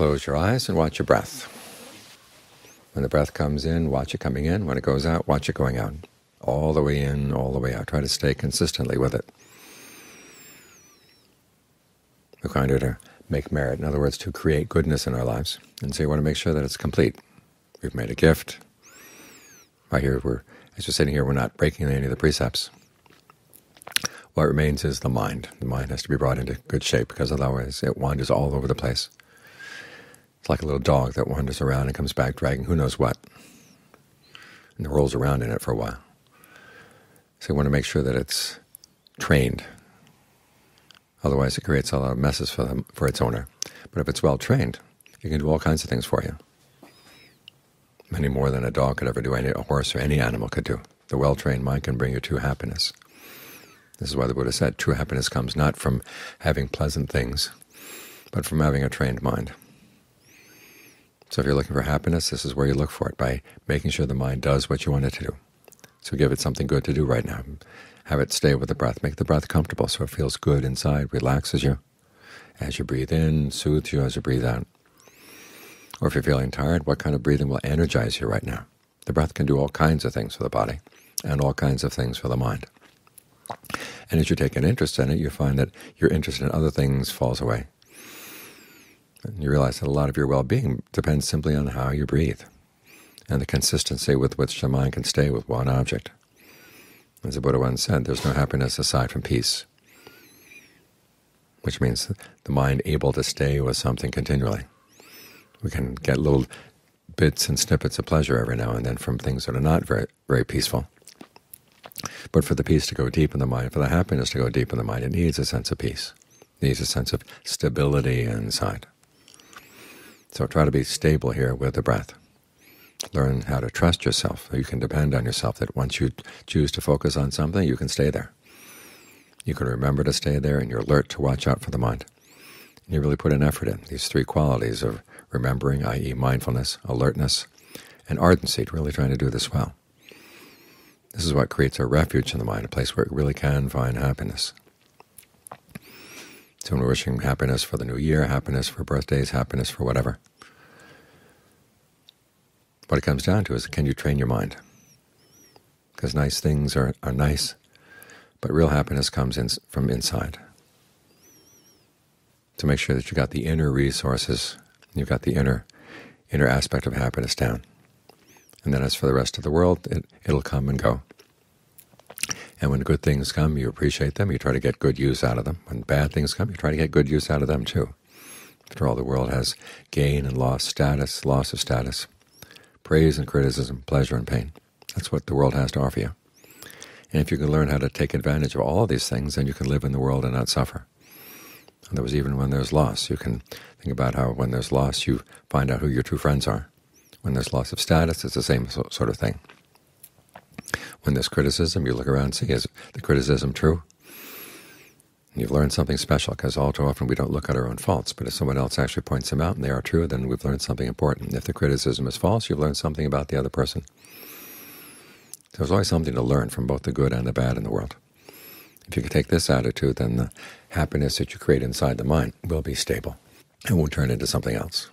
close your eyes and watch your breath. When the breath comes in, watch it coming in. When it goes out, watch it going out. All the way in, all the way out. Try to stay consistently with it. We're to make merit, in other words, to create goodness in our lives. And so you want to make sure that it's complete. We've made a gift. Right here, we're, as we're sitting here, we're not breaking any of the precepts. What remains is the mind. The mind has to be brought into good shape, because otherwise it wanders all over the place. It's like a little dog that wanders around and comes back dragging who knows what, and rolls around in it for a while. So you want to make sure that it's trained. Otherwise it creates a lot of messes for, them, for its owner. But if it's well trained, it can do all kinds of things for you. Many more than a dog could ever do, any a horse or any animal could do. The well-trained mind can bring you true happiness. This is why the Buddha said true happiness comes not from having pleasant things, but from having a trained mind. So if you're looking for happiness, this is where you look for it, by making sure the mind does what you want it to do. So give it something good to do right now. Have it stay with the breath. Make the breath comfortable so it feels good inside, relaxes you as you breathe in, soothes you as you breathe out. Or if you're feeling tired, what kind of breathing will energize you right now? The breath can do all kinds of things for the body and all kinds of things for the mind. And as you take an interest in it, you find that your interest in other things falls away. And you realize that a lot of your well-being depends simply on how you breathe and the consistency with which the mind can stay with one object. As the Buddha once said, there's no happiness aside from peace, which means the mind able to stay with something continually. We can get little bits and snippets of pleasure every now and then from things that are not very, very peaceful. But for the peace to go deep in the mind, for the happiness to go deep in the mind, it needs a sense of peace. It needs a sense of stability inside. So try to be stable here with the breath. Learn how to trust yourself. You can depend on yourself, that once you choose to focus on something, you can stay there. You can remember to stay there, and you're alert to watch out for the mind. And you really put an effort in these three qualities of remembering, i.e. mindfulness, alertness, and ardency, really trying to do this well. This is what creates a refuge in the mind, a place where it really can find happiness. So we're wishing happiness for the new year, happiness for birthdays, happiness for whatever, what it comes down to is can you train your mind? Because nice things are, are nice, but real happiness comes in, from inside. To make sure that you've got the inner resources, you've got the inner inner aspect of happiness down. And then as for the rest of the world, it, it'll come and go. And when good things come, you appreciate them, you try to get good use out of them. When bad things come, you try to get good use out of them too. After all, the world has gain and loss, status, loss of status, praise and criticism, pleasure and pain. That's what the world has to offer you. And if you can learn how to take advantage of all of these things, then you can live in the world and not suffer. And there was even when there's loss, you can think about how when there's loss, you find out who your true friends are. When there's loss of status, it's the same sort of thing. When there's criticism, you look around and see, is the criticism true? You've learned something special, because all too often we don't look at our own faults, but if someone else actually points them out and they are true, then we've learned something important. If the criticism is false, you've learned something about the other person. So there's always something to learn from both the good and the bad in the world. If you can take this attitude, then the happiness that you create inside the mind will be stable and won't turn into something else.